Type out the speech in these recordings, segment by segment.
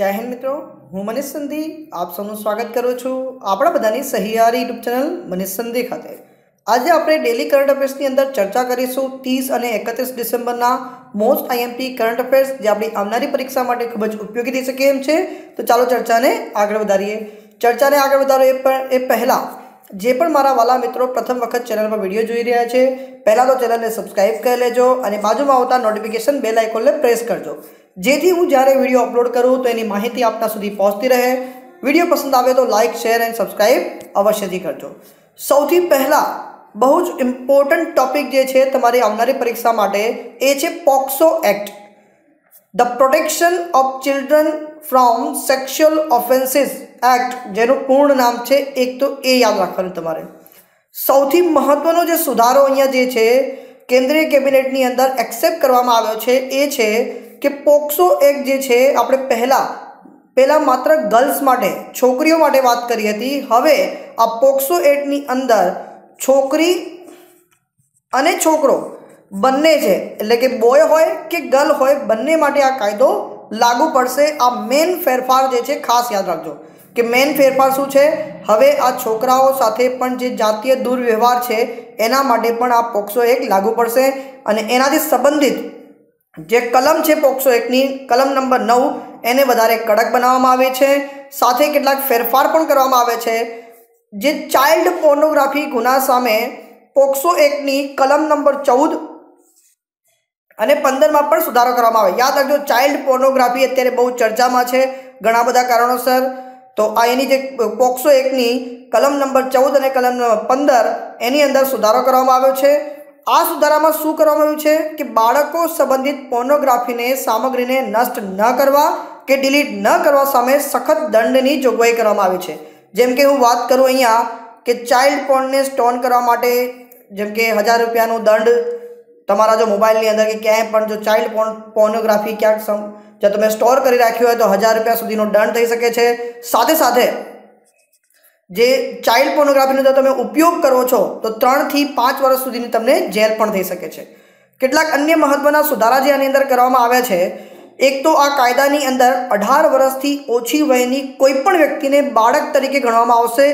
જય હિન્દ મિત્રો, હું મનીષ સંધી, આપ સૌનું સ્વાગત કરું છું આપણા બધાની સહિયારી યુટ્યુબ ચેનલ મનીષ સંધી ખાતે. આજે આપણે ડેલી કરંટ અફેર્સની અંદર ચર્ચા કરીશું ત્રીસ અને એકત્રીસ ડિસેમ્બરના મોસ્ટ આઈએમપી કરંટ અફેર્સ જે આપણી આવનારી પરીક્ષા માટે ખૂબ જ ઉપયોગી થઈ શકે એમ છે. તો ચાલો ચર્ચાને આગળ વધારીએ. ચર્ચાને આગળ વધારો એ પણ એ પહેલાં જે પણ મારા વાલા મિત્રો પ્રથમ વખત ચેનલ પર વીડિયો જોઈ રહ્યા છે, પહેલાં તો ચેનલને સબસ્ક્રાઇબ કરી લેજો અને બાજુમાં આવતા નોટિફિકેશન બેલ આઇકોનને પ્રેસ કરજો. જેથી હું જ્યારે વીડિયો અપલોડ કરું તો એની માહિતી આપના સુધી પહોંચતી રહે. વીડિયો પસંદ આવે તો લાઇક શેર એન્ડ સબસ્ક્રાઈબ અવશ્યથી કરજો. સૌથી પહેલાં, બહુ જ ઇમ્પોર્ટન્ટ ટોપિક જે છે તમારી આવનારી પરીક્ષા માટે એ છે POCSO act. The protection of children from sexual offences act જેનું પૂર્ણ નામ છે એક તો એ યાદ રાખવાનું તમારે. સૌથી મહત્વનો જે સુધારો અહીંયા જે છે, કેન્દ્રીય કેબિનેટની અંદર એક્સેપ્ટ કરવામાં આવ્યો છે એ છે કે પોક્સો એક્ટ જે છે, આપણે પહેલાં પહેલાં માત્ર ગર્લ્સ માટે, છોકરીઓ માટે વાત કરી હતી. હવે આ પોક્સો એક્ટની અંદર છોકરી અને છોકરો બંને છે. એટલે કે બોય હોય કે ગર્લ હોય, બંને માટે આ કાયદો લાગુ પડશે. આ મેન ફેરફાર જે છે, ખાસ યાદ રાખજો કે મેન ફેરફાર શું છે? હવે આ છોકરાઓ સાથે પણ જે જાતીય દુર્વ્યવહાર છે, એના માટે પણ આ પોક્સો એક લાગુ પડશે. અને એનાથી સંબંધિત જે કલમ છે પોક્સો એકની, કલમ નંબર નવ, એને વધારે કડક બનાવવામાં આવે છે. સાથે કેટલાક ફેરફાર પણ કરવામાં આવે છે. જે ચાઇલ્ડ પોર્નોગ્રાફી ગુના સામે પોક્સો એકની કલમ નંબર ચૌદ અને પંદરમાં પણ સુધારો કરવામાં આવે. યાદ રાખજો ચાઇલ્ડ પોર્નોગ્રાફી અત્યારે બહુ ચર્ચામાં છે, ઘણા બધા કારણોસર. તો આ એની જે પોક્સો એકની કલમ નંબર ચૌદ અને કલમ નંબર પંદર, એની અંદર સુધારો કરવામાં આવ્યો છે. આ સુધારામાં શું કરવામાં આવ્યું છે? કે બાળકો સંબંધિત પોર્નોગ્રાફીને સામગ્રીને નષ્ટ ન કરવા કે ડિલીટ ન કરવા સામે સખત દંડની જોગવાઈ કરવામાં આવી છે. જેમ કે હું વાત કરું અહીંયા કે ચાઇલ્ડ પોર્નને સ્ટોન કરવા માટે જેમ કે હજાર રૂપિયાનું દંડ, તમારા જો મોબાઈલની અંદર કે ક્યાંય પણ જો ચાઇલ્ડ પોર્ન પોર્નોગ્રાફી ક્યાંક જો તમે સ્ટોર કરી રાખ્યું હોય તો હજાર રૂપિયા સુધીનો દંડ થઈ શકે છે. સાથે સાથે જે ચાઇલ્ડ પોર્નોગ્રાફીનો જો તમે ઉપયોગ કરો છો, તો ત્રણથી પાંચ વર્ષ સુધીની તમને જેલ પણ થઈ શકે છે. કેટલાક અન્ય મહત્વના સુધારા જે આની અંદર કરવામાં આવ્યા છે, એક તો આ કાયદાની અંદર અઢાર વર્ષથી ઓછી વયની કોઈ પણ વ્યક્તિને બાળક તરીકે ગણવામાં આવશે.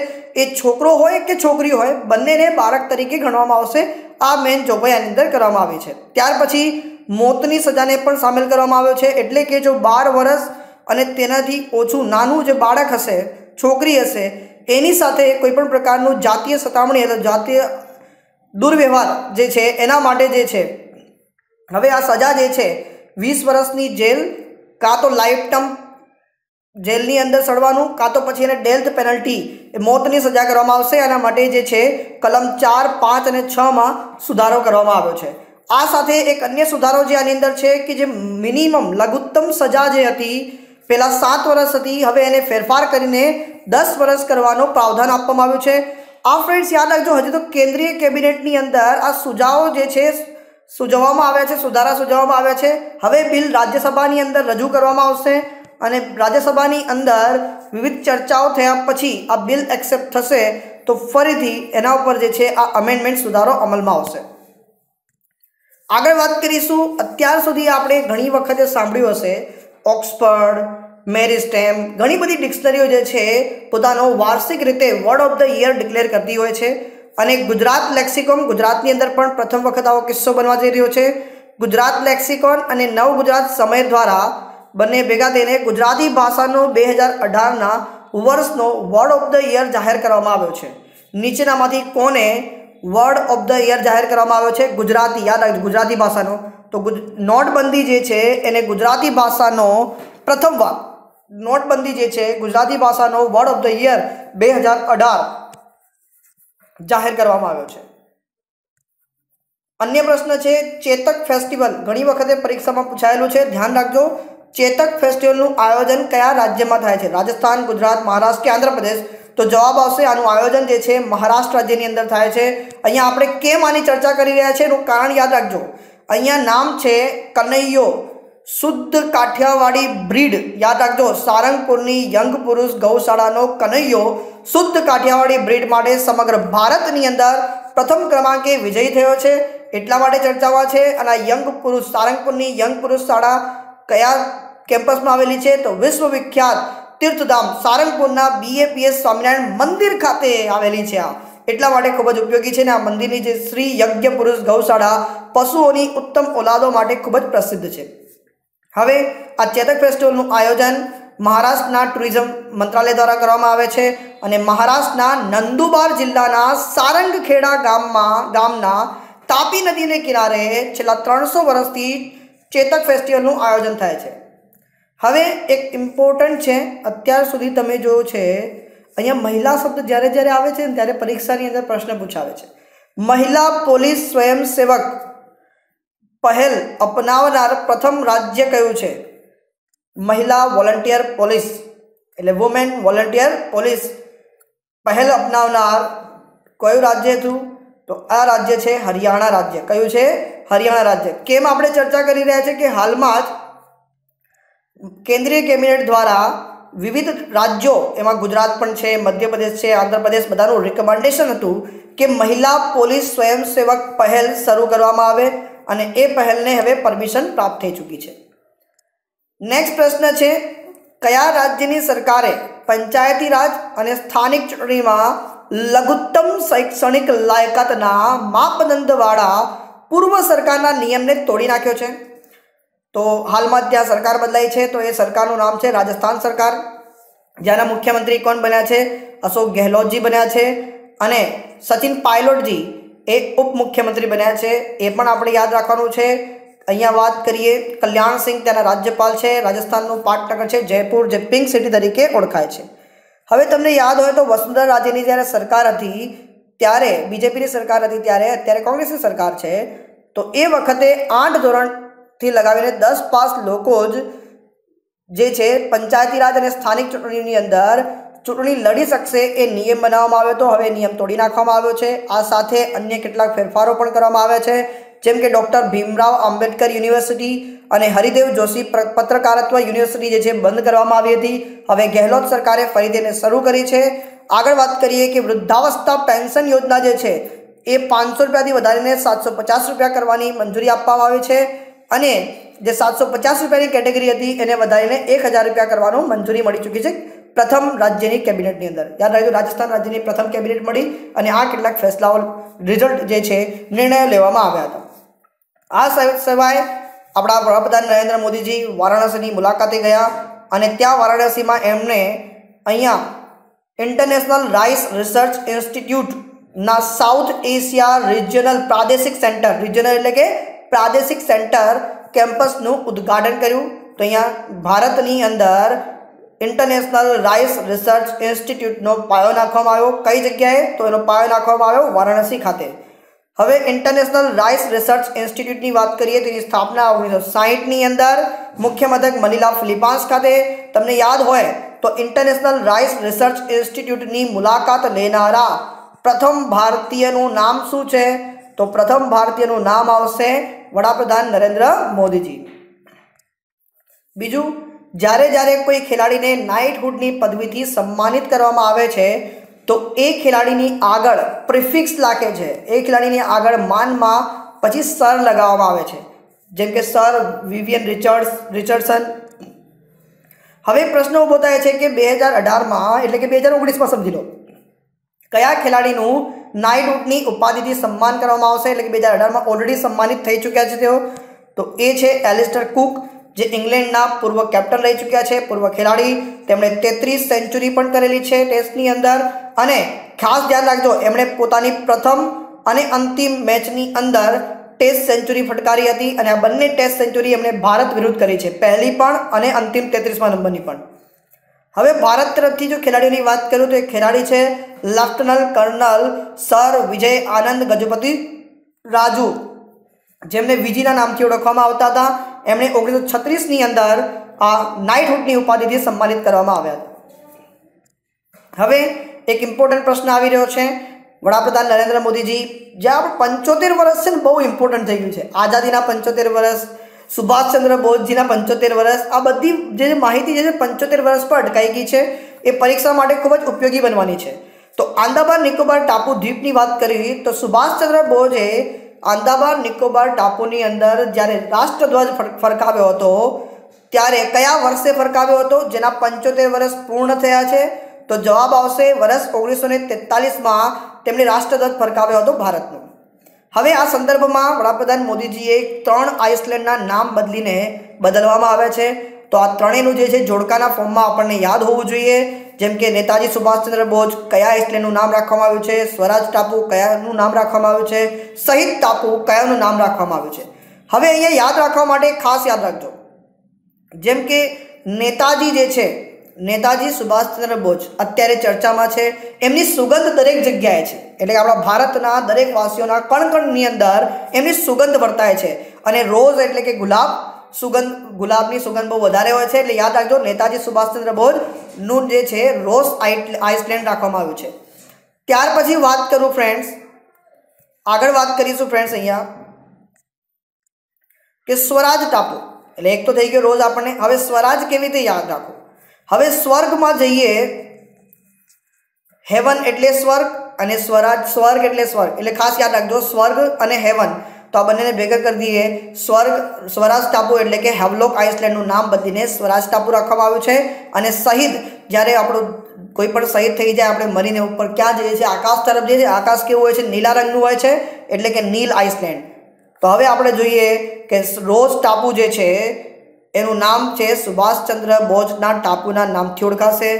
એ છોકરો હોય કે છોકરી હોય, બંનેને બાળક તરીકે ગણવામાં આવશે. આ મેન જોગવાઈ આની અંદર કરવામાં આવી છે. ત્યાર પછી મોતની સજાને પણ સામેલ કરવામાં આવ્યો છે, એટલે કે જો બાર વર્ષ અને તેનાથી ઓછું નાનું જે બાળક હશે, છોકરી હશે એની સાથે કોઈ પણ પ્રકારનું જાતીય સતામણી અથવા જાતીય દુર્વ્યવહાર જે છે, એના માટે જે છે, હવે આ સજા જે છે, વીસ વર્ષની જેલ કાં તો લાઈફ ટર્મ જેલની અંદર સડવાનું, કાં તો પછી એને ડેલ્થ પેનલ્ટી, એ મોતની સજા કરવામાં આવશે. એના માટે જે છે, કલમ ચાર, પાંચ અને છમાં સુધારો કરવામાં આવ્યો છે. આ સાથે એક અન્ય સુધારો જે આની અંદર છે, કે જે મિનિમમ લઘુત્તમ સજા જે હતી પહેલાં સાત વર્ષ હતી, હવે એને ફેરફાર કરીને દસ વર્ષ કરવાનો પ્રાવધાન આપવામાં આવ્યું છે. આ ફ્રેન્ડ્સ યાદ રાખજો, હજી તો કેન્દ્રીય કેબિનેટની અંદર આ સુઝાવો જે છે સુજાવવામાં આવ્યા છે, સુધારા સુજાવવામાં આવ્યા છે. હવે બિલ રાજ્યસભાની અંદર રજૂ કરવામાં આવશે અને રાજ્યસભાની અંદર વિવિધ ચર્ચાઓ થયા પછી આ બિલ એક્સેપ્ટ થશે તો ફરીથી એના ઉપર જે છે, આ અમેન્ડમેન્ટ સુધારો અમલમાં આવશે. આગળ વાત કરીશું, અત્યાર સુધી આપણે ઘણી વખતે સાંભળ્યું હશે ઓક્સફર્ડ, મેરી સ્ટેમ ઘણી બધી ડિક્શનરીઓ જે છે પોતાનો વાર્ષિક રીતે word of the year declare કરતી હોય છે. અને ગુજરાત લેક્સિકોન ગુજરાતની અંદર પણ પ્રથમ વખત આવો કિસ્સો બનવા જઈ રહ્યો છે. ગુજરાત લેક્સિકોન અને નવ ગુજરાત સમય દ્વારા બંને ભેગા થઈને ગુજરાતી ભાષાનો બે હજાર અઢારના વર્ષનો વર્ડ ઓફ ધ યર જાહેર કરવામાં આવ્યો છે. નીચેનામાંથી કોને વર્ડ ઓફ ધ યર જાહેર કરવામાં આવ્યો છે? ગુજરાતી યાદ રાખજો, ગુજરાતી ભાષાનો. તો નોટબંધી જે છે એને ગુજરાતી ભાષાનો પ્રથમ વાર. નોટબંધી જે છે ગુજરાતી ભાષાનો વર્ડ ઓફ ધ યર બે હજાર અઢાર જાહેર કરવામાં આવ્યો છે. અન્ય પ્રશ્ન છે ચેતક ફેસ્ટિવલ. ઘણી વખતે પરીક્ષામાં પૂછાયેલું છે, ધ્યાન રાખજો, ચેતક ફેસ્ટિવલનું આયોજન કયા રાજ્યમાં થાય છે? રાજસ્થાન, ગુજરાત, મહારાષ્ટ્ર કે આંધ્રપ્રદેશ? તો જવાબ આવશે આનું આયોજન જે છે મહારાષ્ટ્ર રાજ્યની અંદર થાય છે. અહીંયા આપણે કેમ આની ચર્ચા કરી રહ્યા છીએ એનું કારણ યાદ રાખજો. અહીંયા નામ છે કનૈયો. શુદ્ધ કાઠિયાવાડી બ્રીડ. યાદ રાખજો, સારંગપુરની યંગ પુરુષ ગૌશાળાનો કનૈયો શુદ્ધ કાઠિયાવાડી બ્રીડ માટે સમગ્ર ભારતની અંદર પ્રથમ ક્રમાંકે વિજયી થયો છે. એટલા માટે ચર્ચામાં છે, અને આ યંગ પુરુષ, સારંગપુરની યંગ પુરુષ શાળા કયા કેમ્પસમાં આવેલી છે? તો વિશ્વવિખ્યાત તીર્થધામ સારંગપુરના બીએપીએસ સ્વામિનારાયણ મંદિર ખાતે આવેલી છે આ. એટલા માટે ખૂબ જ ઉપયોગી છે ને આ મંદિરની જે શ્રી યજ્ઞ પુરુષ ગૌશાળા પશુઓની ઉત્તમ ઓલાદો માટે ખૂબ જ પ્રસિદ્ધ છે. હવે આ ચેતક ફેસ્ટિવલનું આયોજન મહારાષ્ટ્રના ટુરિઝમ મંત્રાલય દ્વારા કરવામાં આવે છે અને મહારાષ્ટ્રના નંદુબાર જિલ્લાના સારંગખેડા ગામમાં, ગામના તાપી નદીને કિનારે છેલ્લા ત્રણસો વર્ષથી ચેતક ફેસ્ટિવલનું આયોજન થાય છે. હવે એક ઇમ્પોર્ટન્ટ છે, અત્યાર સુધી તમે જોયું છે અહીંયા મહિલા શબ્દ જ્યારે જ્યારે આવે છે ને ત્યારે પરીક્ષાની અંદર પ્રશ્ન પૂછાવે છે. મહિલા પોલીસ સ્વયંસેવક પહેલ અપનાવનાર પ્રથમ રાજ્ય કયું છે? મહિલા વોલન્ટિયર પોલીસ. એટલે વુમેન વોલન્ટિયર પોલીસ. પહેલ અપનાવનાર કયું રાજ્ય હતું? તો આ રાજ્ય છે હરિયાણા રાજ્ય. કયું છે? હરિયાણા રાજ્ય. કેમ આપણે ચર્ચા કરી રહ્યા છીએ કે હાલમાં જ કેન્દ્રીય કેબિનેટ દ્વારા વિવિધ રાજ્યો, એમાં ગુજરાત પણ છે, મધ્યપ્રદેશ છે, આંધ્રપ્રદેશ, બધાનું રિકમેન્ડેશન હતું કે મહિલા પોલીસ સ્વયંસેવક પહેલ શરૂ કરવામાં આવે અને એ પહેલને હવે પરમિશન પ્રાપ્ત થઈ ચૂકી છે. નેક્સ્ટ પ્રશ્ન છે, કયા રાજ્યની સરકારે પંચાયતી રાજ અને સ્થાનિક ચૂંટણીમાં લઘુત્તમ શૈક્ષણિક લાયકાતના માપદંડવાળા પૂર્વ સરકારના નિયમને તોડી નાખ્યો છે? તો હાલમાં ત્યાં સરકાર બદલાઈ છે, તો એ સરકારનું નામ છે રાજસ્થાન સરકાર. જેના મુખ્યમંત્રી કોણ બન્યા છે? અશોક ગેહલોતજી બન્યા છે અને સચિન પાયલોટજી એ ઉપ મુખ્યમંત્રી બન્યા છે. એ પણ આપણે યાદ રાખવાનું છે. અહીંયા વાત કરીએ કલ્યાણસિંહ ત્યાંના રાજ્યપાલ છે, રાજસ્થાનનું પાટનગર છે, જયપુર જે પિંક સિટી તરીકે ઓળખાય છે. હવે તમને યાદ હોય તો વસુંધરા રાજ્યની જ્યારે સરકાર હતી, ત્યારે બીજેપીની સરકાર હતી, ત્યારે અત્યારે કોંગ્રેસની સરકાર છે. તો એ વખતે આઠ ધોરણથી લગાવીને દસ પાસ લોકો જ જે છે પંચાયતી રાજ અને સ્થાનિક ચૂંટણીની અંદર ચૂંટણી લડી શકશે એ નિયમ બનાવવામાં આવ્યો હતો. હવે નિયમ તોડી નાખવામાં આવ્યો છે. આ સાથે અન્ય કેટલાક ફેરફારો પણ કરવામાં આવ્યા છે. જેમ કે ડૉક્ટર ભીમરાવ આંબેડકર યુનિવર્સિટી અને હરિદેવ જોશી પત્રકારત્વ યુનિવર્સિટી જે છે બંધ કરવામાં આવી હતી. હવે ગેહલોત સરકારે ફરી તેને શરૂ કરી છે. આગળ વાત કરીએ કે વૃદ્ધાવસ્થા પેન્શન યોજના જે છે એ પાંચસો રૂપિયાથી વધારીને સાતસો પચાસ રૂપિયા કરવાની મંજૂરી આપવામાં આવી છે. અને જે સાતસો પચાસ રૂપિયાની કેટેગરી હતી એને વધારીને એક હજાર રૂપિયા કરવાનું મંજૂરી મળી ચૂકી છે પ્રથમ રાજ્યની કેબિનેટની અંદર. યાદ રાખજો, રાજસ્થાન રાજ્યની પ્રથમ કેબિનેટ મળી અને આ કેટલાક ફેસલાઓ રિઝલ્ટ જે છે નિર્ણયો લેવામાં આવ્યા હતા. આ સિવાય આપણા વડાપ્રધાન નરેન્દ્ર મોદીજી વારાણસીની મુલાકાતે ગયા અને ત્યાં વારાણસીમાં એમણે અહીંયા ઇન્ટરનેશનલ રાઇસ રિસર્ચ ઇન્સ્ટિટ્યૂટના સાઉથ એશિયા રિજિયનલ પ્રાદેશિક સેન્ટર રિજિયનલ એટલે કે પ્રાદેશિક સેન્ટર કેમ્પસનું ઉદ્ઘાટન કર્યું. તો અહીંયા ભારતની અંદર ઇન્ટરનેશનલ રાઇસ રિસર્ચ ઇન્સ્ટિટ્યૂટનો પાયો નાખવામાં આવ્યો. કઈ જગ્યાએ? તો એનો પાયો નાખવામાં આવ્યો વારાણસી ખાતે. હવે ઇન્ટરનેશનલ રાઇસ રિસર્ચ ઇન્સ્ટિટ્યૂટની વાત કરીએ તો એની સ્થાપના ઓગણીસો સાહીઠની અંદર મુખ્ય મથક મનીલા ફિલિપાન્સ ખાતે. તમને યાદ હોય તો ઇન્ટરનેશનલ રાઇસ રિસર્ચ ઇન્સ્ટિટ્યૂટની મુલાકાત લેનારા પ્રથમ ભારતીયનું નામ શું છે? તો પ્રથમ ભારતીયનું નામ આવશે વડાપ્રધાન નરેન્દ્ર મોદીજી. બીજું, જ્યારે જ્યારે કોઈ ખેલાડીને નાઇટહુડની પદવીથી સન્માનિત કરવામાં આવે છે, તો એ ખેલાડીની આગળ પ્રિફિક્સ લાગે છે. એ ખેલાડીની આગળ માનમાં પછી સર લગાવવામાં આવે છે. જેમ કે સર વિવિયન રિચર્ડ્સ, રિચર્ડસન. હવે પ્રશ્ન ઊભો થાય છે કે બે હજાર અઢારમાં, એટલે કે બે હજાર ઓગણીસમાં સમજી લો, કયા ખેલાડીનું નાઇટહુડની ઉપાધિથી સન્માન કરવામાં આવશે એટલે કે બે હજાર અઢારમાં ઓલરેડી સન્માનિત થઈ ચૂક્યા છે તેઓ. તો એ છે એલિસ્ટર કુક, જે ઇંગ્લેન્ડના પૂર્વ કેપ્ટન રહી ચૂક્યા છે, પૂર્વ ખેલાડી. તેમણે તેત્રીસ સેન્ચુરી પણ કરેલી છે ટેસ્ટની અંદર. અને ખાસ ધ્યાન રાખજો, એમણે પોતાની પ્રથમ અને અંતિમ મેચની અંદર ટેસ્ટ સેન્ચુરી ફટકારી હતી. અને આ બંને ટેસ્ટ સેન્ચુરી એમણે ભારત વિરુદ્ધ કરી છે. પહેલી પણ અને અંતિમ તેત્રીસમાં નંબરની પણ. હવે ભારત તરફથી જો ખેલાડીઓની વાત કરું તો એ ખેલાડી છે lieutenant colonel sir Vijay Anand Gajapati Raju. જેમને વિજીના નામથી ઓળખવામાં આવતા હતા. એમણે ઓગણીસો છત્રીસની અંદર આ નાઇટહુડની ઉપાધિથી સન્માનિત કરવામાં આવ્યા હતા. હવે એક ઇમ્પોર્ટન્ટ પ્રશ્ન આવી રહ્યો છે. વડાપ્રધાન નરેન્દ્ર મોદીજી જે આપણે પંચોતેર વર્ષ છે ને બહુ ઇમ્પોર્ટન્ટ થઈ ગયું છે. આઝાદીના પંચોતેર વર્ષ સુભાષચંદ્ર બોઝજીના પંચોતેર વર્ષ. આ બધી જે માહિતી છે પંચોતેર વર્ષ પર અટકાઈ ગઈ છે, એ પરીક્ષા માટે ખૂબ જ ઉપયોગી બનવાની છે. તો આંદાબાર નિકોબાર ટાપુ દ્વીપની વાત કરી તો સુભાષચંદ્ર બોઝે આંદાબાર નિકોબાર ટાપુની અંદર જ્યારે રાષ્ટ્રધ્વજ ફરકાવ્યો હતો, ત્યારે કયા વર્ષે ફરકાવ્યો હતો, જેના પંચોતેર વર્ષ પૂર્ણ થયા છે, તો જવાબ આવશે વર્ષ ઓગણીસો ને તેતાલીસમાં તેમણે રાષ્ટ્રધ્વજ ફરકાવ્યો હતો ભારતનો. હવે આ સંદર્ભમાં વડાપ્રધાન મોદીજીએ ત્રણ આઇસલેન્ડના નામ બદલીને બદલવામાં આવ્યા છે. તો આ ત્રણેયનું જે છે જોડકાના ફોર્મમાં આપણને યાદ હોવું જોઈએ. જેમ કે નેતાજી સુભાષચંદ્ર બોઝ કયા આઇસલેન્ડનું નામ રાખવામાં આવ્યું છે? સ્વરાજ ટાપુ કયાનું નામ રાખવામાં આવ્યું છે? શહીદ ટાપુ કયાનું નામ રાખવામાં આવ્યું છે? હવે અહીંયા યાદ રાખવા માટે ખાસ યાદ રાખજો. જેમ કે નેતાજી જે છે નેતાજી સુભાષચંદ્ર બોઝ અત્યારે ચર્ચામાં છે. એમની સુગંધ દરેક જગ્યાએ છે. એટલે આપણા ભારતના દરેક વાસીઓના કણકણની અંદર એમની સુગંધ વર્તાય છે. અને રોઝ એટલે કે ગુલાબ સુગંધ, ગુલાબની સુગંધ બહુ વધારે હોય છે. એટલે યાદ રાખજો, નેતાજી સુભાષચંદ્ર બોઝનું જે છે રોઝ આઇસલેન્ડ રાખવામાં આવ્યું છે. ત્યાર પછી વાત કરું ફ્રેન્ડ્સ આગળ વાત કરીશું ફ્રેન્ડ્સ અહીંયા. કે સ્વરાજ ટાપુ. એટલે એક તો થઈ ગયો રોજ આપણને. હવે સ્વરાજ કેવી રીતે યાદ રાખો હવે સ્વર્ગમાં જઈએ. હેવન એટલે સ્વર્ગ અને સ્વરાજ સ્વર્ગ એટલે સ્વર્ગ. એટલે ખાસ યાદ રાખજો, સ્વર્ગ અને હેવન. તો આ બંનેને ભેગા કરી દઈએ. સ્વર્ગ, સ્વરાજ ટાપુ એટલે કે હેવલોક આઇસલેન્ડનું નામ બદલીને સ્વરાજ ટાપુ રાખવામાં આવ્યું છે. અને શહીદ, જ્યારે આપણું કોઈ પણ શહીદ થઈ જાય, આપણે મરીને ઉપર ક્યાં જઈએ છીએ? આકાશ તરફ જઈએ છીએ. આકાશ કેવું હોય છે? નીલા રંગનું હોય છે. એટલે કે નીલ આઇસલેન્ડ. તો હવે આપણે જોઈએ કે રોઝ ટાપુ જે છે એનું નામ છે સુભાષચંદ્ર બોઝના ટાપુના નામથી ઓળખાશે.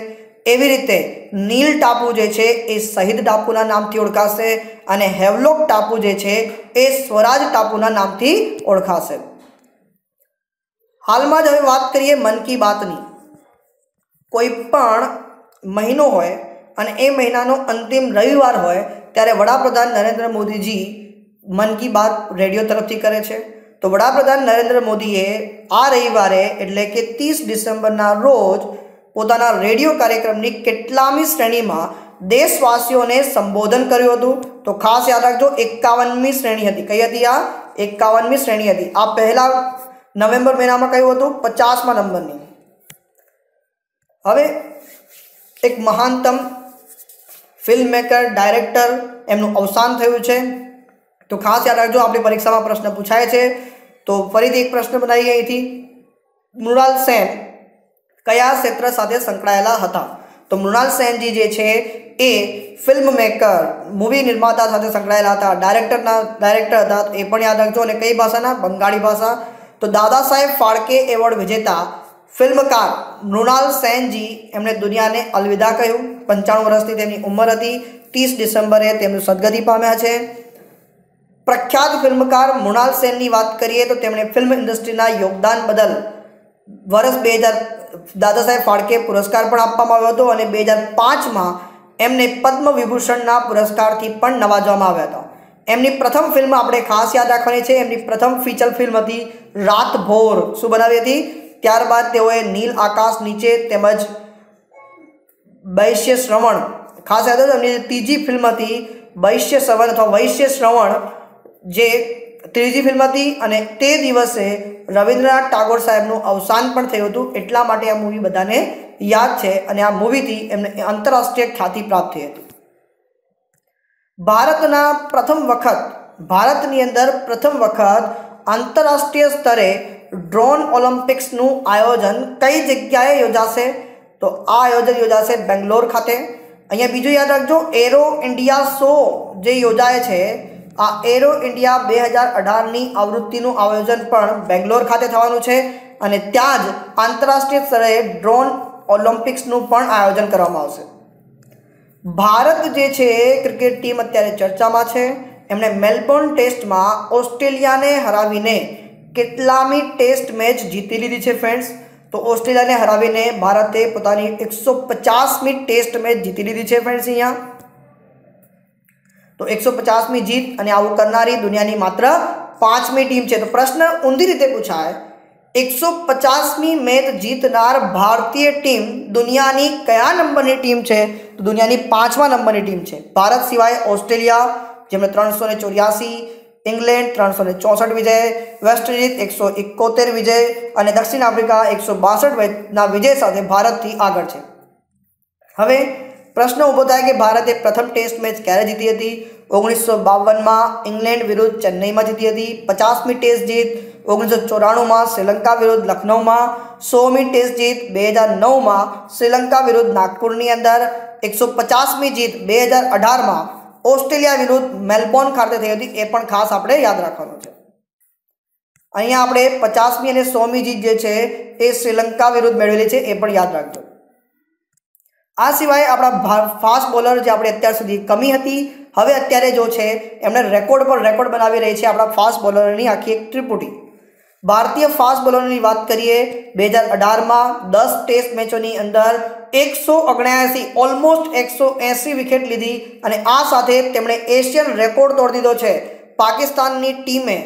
એવી રીતે નીલ ટાપુ જે છે એ શહીદ ટાપુના નામથી ઓળખાશે અને હેવલોક ટાપુ જે છે એ સ્વરાજ ટાપુના નામથી ઓળખાશે. હાલમાં જ હવે વાત કરીએ મન કી બાતની. કોઈ પણ મહિનો હોય અને એ મહિનાનો અંતિમ રવિવાર હોય ત્યારે વડાપ્રધાન નરેન્દ્ર મોદીજી મન કી બાત રેડિયો તરફથી કરે છે. તો વડાપ્રધાન નરેન્દ્ર મોદીએ આ રવિવારે, એટલે કે ત્રીસ ડિસેમ્બરના રોજ, પોતાના રેડિયો કાર્યક્રમની કેટલામી શ્રેણીમાં દેશવાસીઓને સંબોધન કર્યું હતું. તો ખાસ યાદ રાખજો, એકાવનમી શ્રેણી હતી. કઈ હતી આ? એકાવનમી શ્રેણી હતી. આ પહેલા નવેમ્બર મહિનામાં કયું હતું? પચાસમાં નંબરની હવે એક મહાનતમ ફિલ્મ મેકર ડાયરેક્ટર એમનું અવસાન થયું છે. તો ખાસ યાદ રાખજો, આપણે પરીક્ષામાં પ્રશ્ન પૂછાય છે. તો ફરીથી એક પ્રશ્ન બનાવીએ અહીંથી. મૃણાલ સેન કયા ક્ષેત્ર સાથે સંકળાયેલા હતા? તો મૃણાલ સેનજી જે છે, એ ફિલ્મ મેકર મૂવી નિર્માતા સાથે સંકળાયેલા હતા. ડાયરેક્ટરના, ડાયરેક્ટર હતા, એ પણ યાદ રાખજો. અને કઈ ભાષાના? બંગાળી ભાષા. તો દાદા સાહેબ ફાળકે એવોર્ડ વિજેતા ફિલ્મકાર મૃણાલ સેનજી એમણે દુનિયાને અલવિદા કહ્યું. પંચાણું વર્ષની તેમની ઉંમર હતી. ત્રીસ ડિસેમ્બરે તેમનું સદગતિ પામ્યા છે. પ્રખ્યાત ફિલ્મકાર મૃણાલ સેનની વાત કરીએ તો તેમણે ફિલ્મ ઇન્ડસ્ટ્રીના યોગદાન બદલ વર્ષ બે હજાર દાદા સાહેબ ફાળકે પુરસ્કાર પણ આપવામાં આવ્યો હતો અને બે હજાર પાંચમાં એમને પદ્મ વિભૂષણના પુરસ્કારથી પણ નવાજવામાં આવ્યા હતા. એમની પ્રથમ ફિલ્મ આપણે ખાસ યાદ રાખવાની છે. એમની પ્રથમ ફીચર ફિલ્મ હતી રાત ભોર શું બનાવી હતી? ત્યારબાદ તેઓએ નીલ આકાશ નીચે તેમજ વૈશ્ય શ્રવણ. ખાસ યાદ એમની ત્રીજી ફિલ્મ હતી વૈશ્ય શ્રવણ અથવા વૈશ્ય શ્રવણ જે ત્રીજી ફિલ્મ હતી અને તે દિવસે રવિન્દ્રનાથ ટાગોર સાહેબનું અવસાન પણ થયું હતું. એટલા માટે આ મૂવી બધાને યાદ છે અને આ મૂવીથી એમને આંતરરાષ્ટ્રીય ખ્યાતિ પ્રાપ્ત થઈ હતી. ભારતના પ્રથમ વખત, ભારતની અંદર પ્રથમ વખત આંતરરાષ્ટ્રીય સ્તરે ડ્રોન ઓલિમ્પિક્સનું આયોજન કઈ જગ્યાએ યોજાશે? તો આ આયોજન યોજાશે બેંગ્લોર ખાતે. અહીંયા બીજું યાદ રાખજો, એરો ઇન્ડિયા શો જે યોજાય છે આ એરો ઇન્ડિયા બે હજાર અઢારની આવૃત્તિનું આયોજન પણ બેંગ્લોર ખાતે થવાનું છે અને ત્યાં જ આંતરરાષ્ટ્રીય સ્તરે ડ્રોન ઓલિમ્પિક્સનું પણ આયોજન કરવામાં આવશે. ભારત જે છે ક્રિકેટ ટીમ અત્યારે ચર્ચામાં છે. એમણે મેલબોર્ન ટેસ્ટમાં ઓસ્ટ્રેલિયાને હરાવીને કેટલામી ટેસ્ટ મેચ જીતી લીધી છે ફ્રેન્ડ્સ. તો ઓસ્ટ્રેલિયાને હરાવીને ભારતે પોતાની એકસો પચાસમી ટેસ્ટ મેચ જીતી લીધી છે ફ્રેન્ડ્સ અહીંયા. તો એકસો પચાસમી જીત અને આવું કરનારી દુનિયાની માત્ર પાંચમી ટીમ છે. તો પ્રશ્ન ઊંધી રીતે પૂછાય. એકસો પચાસમી મેચ જીતનાર ભારતીય ટીમ દુનિયાની કયા નંબરની ટીમ છે? તો દુનિયાની પાંચમા નંબરની ટીમ છે. ભારત સિવાય ઓસ્ટ્રેલિયા, જેમણે ત્રણસો ને ચોર્યાસી, ઇંગ્લેન્ડ ત્રણસો ને ચોસઠ વિજય, વેસ્ટ ઇન્ડિઝ એકસો એકોતેર વિજય અને દક્ષિણ આફ્રિકા એકસો બાસઠના વિજય સાથે ભારતથી આગળ છે. હવે પ્રશ્ન ઊભો થાય કે ભારતે પ્રથમ ટેસ્ટ મેચ ક્યારે જીતી હતી? ઓગણીસો બાવનમાં ઇંગ્લેન્ડ વિરુદ્ધ ચેન્નઈમાં જીતી હતી. પચાસમી ટેસ્ટ જીત, ઓગણીસો ચોરાણુંમાં શ્રીલંકા વિરુદ્ધ લખનૌમાં સોમી ટેસ્ટ જીત, બે હજાર નવમાં શ્રીલંકા વિરુદ્ધ નાગપુરની અંદર, એકસો પચાસમી જીત, બે હજાર અઢારમાં ઓસ્ટ્રેલિયા વિરુદ્ધ મેલબોર્ન ખાતે થઈ હતી. એ પણ ખાસ આપણે યાદ રાખવાનું છે. અહીંયા આપણે પચાસમી અને સોમી જીત જે છે, એ શ્રીલંકા વિરુદ્ધ મેળવેલી છે, એ પણ યાદ રાખજો. આ સિવાય આપણા ફાસ્ટ બોલર જે આપણે અત્યાર સુધી કમી હતી, હવે અત્યારે જો છે, એમણે રેકોર્ડ પર રેકોર્ડ બનાવી રહી છે આપણા ફાસ્ટ બોલરની આખી એક ત્રિપુટી ભારતીય ફાસ્ટ બોલરની વાત કરીએ બે હજાર અઢારમાં દસ ટેસ્ટ મેચોની અંદર એકસો ઓગણ્યાસી ઓલમોસ્ટ એકસો એંસી વિકેટ લીધી અને આ સાથે તેમણે એશિયન રેકોર્ડ તોડી દીધો છે. પાકિસ્તાનની ટીમે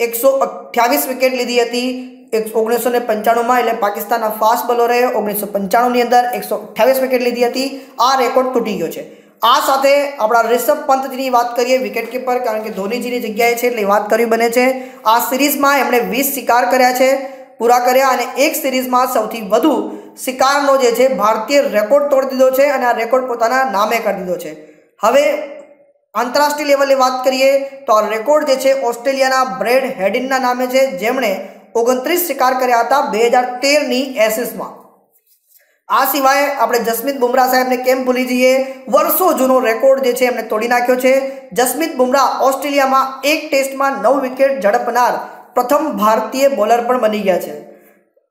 એકસો અઠ્યાવીસ વિકેટ લીધી હતી. એક ઓગણીસો ને પંચાણુંમાં એટલે પાકિસ્તાનના ફાસ્ટ બોલરે ઓગણીસો પંચાણુંની અંદર એકસો અઠ્યાવીસ વિકેટ લીધી હતી. આ રેકોર્ડ તૂટી ગયો છે. આ સાથે આપણા રિષભ પંતજીની વાત કરીએ વિકેટ કીપર, કારણ કે ધોનીજીની જગ્યાએ છે એટલે વાત કરવી બને છે. આ સિરીઝમાં એમણે વીસ શિકાર કર્યા છે, પૂરા કર્યા અને એક સિરીઝમાં સૌથી વધુ શિકારનો જે છે ભારતીય રેકોર્ડ તોડી દીધો છે અને આ રેકોર્ડ પોતાના નામે કરી દીધો છે. હવે આંતરરાષ્ટ્રીય લેવલે વાત કરીએ તો આ રેકોર્ડ જે છે ઓસ્ટ્રેલિયાના બ્રેડ હેડિનના નામે છે, જેમણે ઓગણત્રીસ શિકાર કર્યા હતા બે હજાર તેરની એસિસમાં. આ સિવાય આપણે જસમીત બુમરાહ સાહેબને કેમ ભૂલી જઈએ? વર્ષો જૂનો રેકોર્ડ જે છે એમને તોડી નાખ્યો છે. જસમીત બુમરાહ ઓસ્ટ્રેલિયામાં એક ટેસ્ટમાં નવ વિકેટ ઝડપનાર પ્રથમ ભારતીય બોલર પણ બની ગયા છે.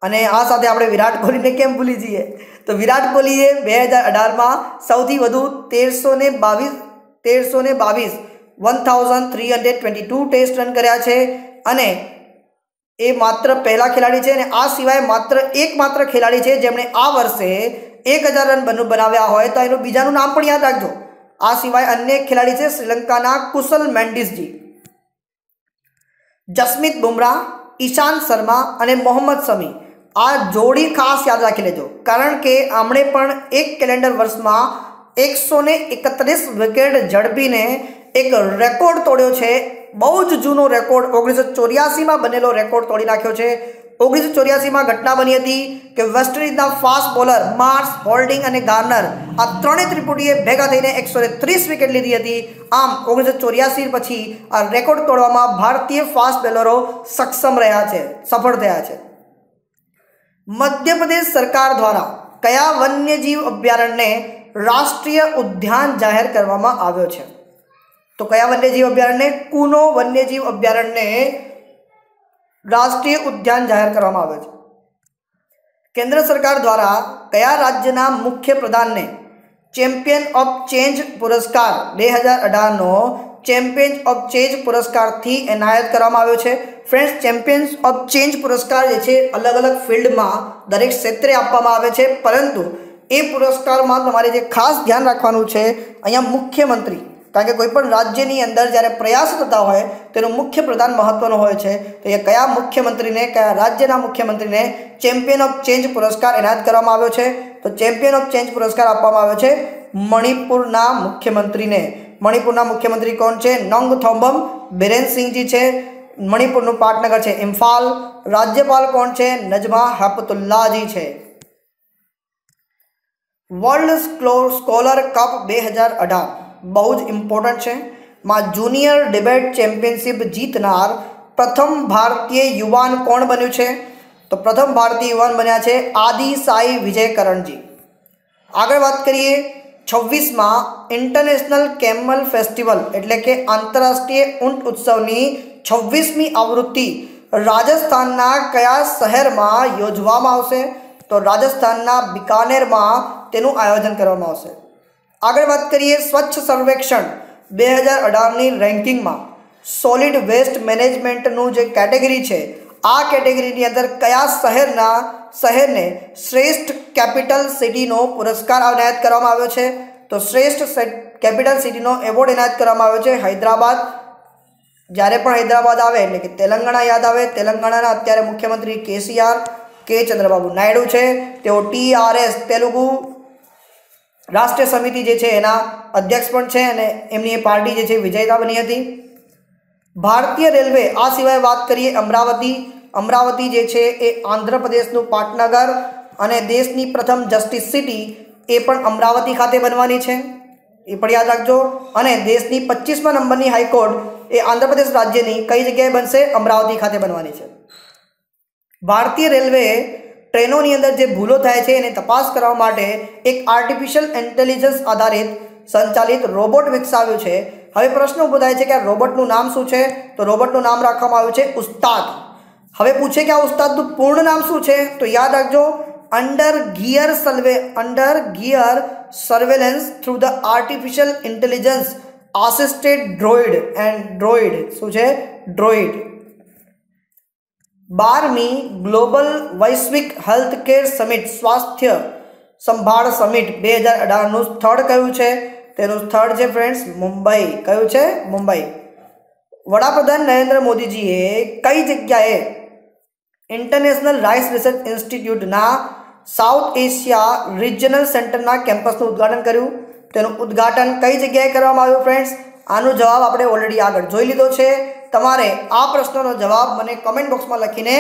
અને આ સાથે આપણે વિરાટ કોહલીને કેમ ભૂલી જઈએ? તો વિરાટ કોહલીએ બે હજાર અઢારમાં સૌથી વધુ તેરસો ને બાવીસ, તેરસો ને બાવીસ, one thousand three hundred twenty two test run કર્યા છે. અને એ માત્ર પહેલા ખેલાડી છે અને આ સિવાય માત્ર એકમાત્ર ખેલાડી છે જેમણે આ વર્ષે એક હજાર રન બનુ, બનાવ્યા હોય તો એનું બીજાનું નામ પણ યાદ રાખજો. આ સિવાય અન્ય ખેલાડી છે શ્રીલંકાના કુશલ મેન્ડિસજી. જસમિત બુમરાહ ઈશાંત શર્મા અને મોહમ્મદ શમી આ જોડી ખાસ યાદ રાખી લેજો, કારણ કે આમણે પણ એક કેલેન્ડર વર્ષમાં એકસો એકત્રીસ વિકેટ ઝડપીને એક રેકોર્ડ તોડ્યો છે. બહુ જ જૂનો રેકોર્ડ ઓગણીસો ચોર્યાસીમાં બનેલો રેકોર્ડ તોડી નાખ્યો છે. ઓગણીસો ચોર્યાસીમાં ઘટના બની હતી કે વેસ્ટ ઇન્ડિઝના ફાસ્ટ બોલર માર્સ હોલ્ડિંગ અને ગાર્નર આ ત્રણેય ત્રિપુટીએ ભેગા થઈને એકસો ત્રીસ વિકેટ લીધી હતી. આમ ઓગણીસો ચોર્યાસી પછી આ રેકોર્ડ તોડવામાં ભારતીય ફાસ્ટ બોલરો સક્ષમ રહ્યા છે, સફળ થયા છે. મધ્યપ્રદેશ સરકાર દ્વારા કયા વન્યજીવ અભયારણ્યને રાષ્ટ્રીય ઉદ્યાન જાહેર કરવામાં આવ્યો છે? તો કયા વન્યજીવ અભયારણ્ય કુનો વન્યજીવ અભયારણ્યને રાષ્ટ્રીય ઉદ્યાન જાહેર કરવામાં આવ્યો છે. કેન્દ્ર સરકાર દ્વારા કયા રાજ્યના મુખ્ય પ્રધાનને ચેમ્પિયન ઓફ ચેન્જ પુરસ્કાર બે હજાર અઢારનો ચેમ્પિયન ઓફ ચેન્જ પુરસ્કારથી એનાયત કરવામાં આવ્યો છે? ફ્રેન્ડ્સ, ચેમ્પિયન્સ ઓફ ચેન્જ પુરસ્કાર જે છે, અલગ અલગ ફિલ્ડમાં દરેક ક્ષેત્રે આપવામાં આવે છે. પરંતુ એ પુરસ્કારમાં તમારે જે ખાસ ધ્યાન રાખવાનું છે, અહીંયા મુખ્યમંત્રી કારણ કે કોઈ પણ રાજ્યની અંદર જ્યારે પ્રયાસ થતા હોય, તેનું મુખ્ય પ્રધાન મહત્વનો હોય છે. તો એ કયા મુખ્યમંત્રીને, કયા રાજ્યના મુખ્યમંત્રીને ચેમ્પિયન ઓફ ચેન્જ પુરસ્કાર એનાયત કરવામાં આવ્યો છે? તો ચેમ્પિયન ઓફ ચેન્જ પુરસ્કાર આપવામાં આવ્યો છે મણિપુરના મુખ્યમંત્રીને. મણિપુરના મુખ્યમંત્રી કોણ છે? નોંગ થોમ્બમ બિરેન છે. મણિપુરનું પાટનગર છે. ઇમ્ફાલ રાજ્યપાલ કોણ છે? નજમા હપતુલ્લાજી છે. વર્લ્ડ સ્કોલર કપ બે હજાર અઢાર. બહુ જ ઇમ્પોર્ટન્ટ છે. માં જુનિયર ડિબેટ ચેમ્પિયનશિપ જીતનાર પ્રથમ ભારતીય યુવાન કોણ બન્યું છે? તો પ્રથમ ભારતીય યુવાન બન્યા છે આદિ સાઈ વિજય કરણજી આગળ વાત કરીએ છવ્વીસમાં ઇન્ટરનેશનલ કેમલ ફેસ્ટિવલ એટલે કે આંતરરાષ્ટ્રીય ઊંટ ઉત્સવની છવ્વીસમી આવૃત્તિ રાજસ્થાનના કયા શહેરમાં યોજવામાં આવશે? તો રાજસ્થાનના બિકાનેરમાં તેનું આયોજન કરવામાં આવશે. આગળ વાત કરીએ સ્વચ્છ સર્વેક્ષણ. બે હજાર અઢારની રેન્કિંગમાં સોલિડ વેસ્ટ મેનેજમેન્ટનું જે કેટેગરી છે, આ કેટેગરીની અંદર કયા શહેરના, શહેરને શ્રેષ્ઠ કેપિટલ સિટીનો પુરસ્કાર એનાયત કરવામાં આવ્યો છે? તો શ્રેષ્ઠ કેપિટલ સિટીનો એવોર્ડ એનાયત કરવામાં આવ્યો છે હૈદરાબાદ. જ્યારે પણ હૈદરાબાદ આવે, એટલે કે તેલંગાણા યાદ આવે, તેલંગાણાના અત્યારે મુખ્યમંત્રી કેસીઆર કે ચંદ્રબાબુ નાયડુ છે. તેઓ ટીઆરએસ તેલુગુ રાષ્ટ્રીય સમિતિ જે છે એના અધ્યક્ષ પણ છે અને એમની એ પાર્ટી જે છે વિજયતા બની હતી. ભારતીય રેલવે, આ સિવાય વાત કરીએ અમરાવતી. અમરાવતી જે છે એ આંધ્રપ્રદેશનું પાટનગર અને દેશની પ્રથમ જસ્ટિસ સિટી એ પણ અમરાવતી ખાતે બનવાની છે. એ પણ યાદ રાખજો. અને દેશની પચીસમા નંબરની હાઈકોર્ટ એ આંધ્રપ્રદેશ રાજ્યની કઈ જગ્યાએ બનશે? અમરાવતી ખાતે બનવાની છે. ભારતીય રેલવે ટ્રેનોની અંદર જે ભૂલો થાય છે, એને તપાસ કરવા માટે એક આર્ટિફિશિયલ ઇન્ટેલિજન્સ આધારિત સંચાલિત રોબોટ વિકસાવ્યું છે. હવે પ્રશ્ન ઊભો થાય છે કે આ રોબોટનું નામ શું છે? તો રોબોટનું નામ રાખવામાં આવ્યું છે ઉસ્તાદ. હવે પૂછે કે આ ઉસ્તાદનું પૂર્ણ નામ શું છે? તો યાદ રાખજો under gear survey under gear surveillance through the artificial intelligence assisted droid and droid શું છે? ડ્રોઈડ બારમી ગ્લોબલ વૈશ્વિક હેલ્થ કેર સમિટ, સ્વાસ્થ્ય સંભાળ સમિટ બે હજાર અઢારનું સ્થળ કયું છે? તેનું સ્થળ છે ફ્રેન્ડ્સ મુંબઈ. કયું છે? મુંબઈ. વડાપ્રધાન નરેન્દ્ર મોદીજીએ કઈ જગ્યાએ ઇન્ટરનેશનલ રાઇસ રિસર્ચ ઇન્સ્ટિટ્યૂટના સાઉથ એશિયા રિજનલ સેન્ટરના કેમ્પસનું ઉદ્ઘાટન કર્યું? તેનું ઉદ્ઘાટન કઈ જગ્યાએ કરવામાં આવ્યું ફ્રેન્ડ્સ આનો જવાબ આપણે ઓલરેડી આગળ જોઈ લીધો છે. તમારે આ પ્રશ્નનો જવાબ મને કમેન્ટ બોક્સમાં લખીને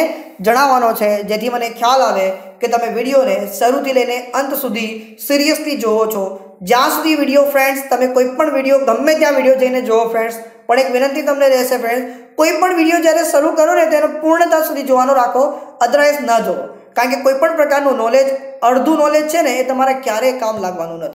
જણાવવાનો છે. જેથી મને ખ્યાલ આવે કે તમે વિડીયોને શરૂથી લઈને અંત સુધી સિરિયસલી જોવો છો. જ્યાં સુધી વીડિયો ફ્રેન્ડ્સ તમે કોઈ પણ વીડિયો, ગમે ત્યાં વીડિયો જઈને જુઓ ફ્રેન્ડ્સ પણ એક વિનંતી તમને રહેશે ફ્રેન્ડ્સ કોઈ પણ વીડિયો જ્યારે શરૂ કરો ને તેને પૂર્ણતા સુધી જોવાનો રાખો અદરવાઇઝ ન જુઓ. કારણ કે કોઈ પણ પ્રકારનું નોલેજ અડધું નોલેજ છે ને, એ તમારે ક્યારેય કામ લાગવાનું નથી.